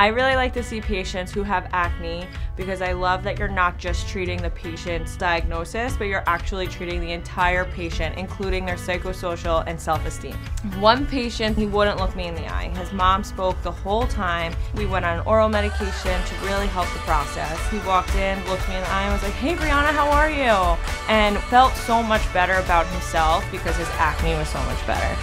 I really like to see patients who have acne because I love that you're not just treating the patient's diagnosis, but you're actually treating the entire patient, including their psychosocial and self-esteem. One patient, he wouldn't look me in the eye. His mom spoke the whole time. We went on oral medication to really help the process. He walked in, looked me in the eye, and was like, hey Brianna, how are you? And felt so much better about himself because his acne was so much better.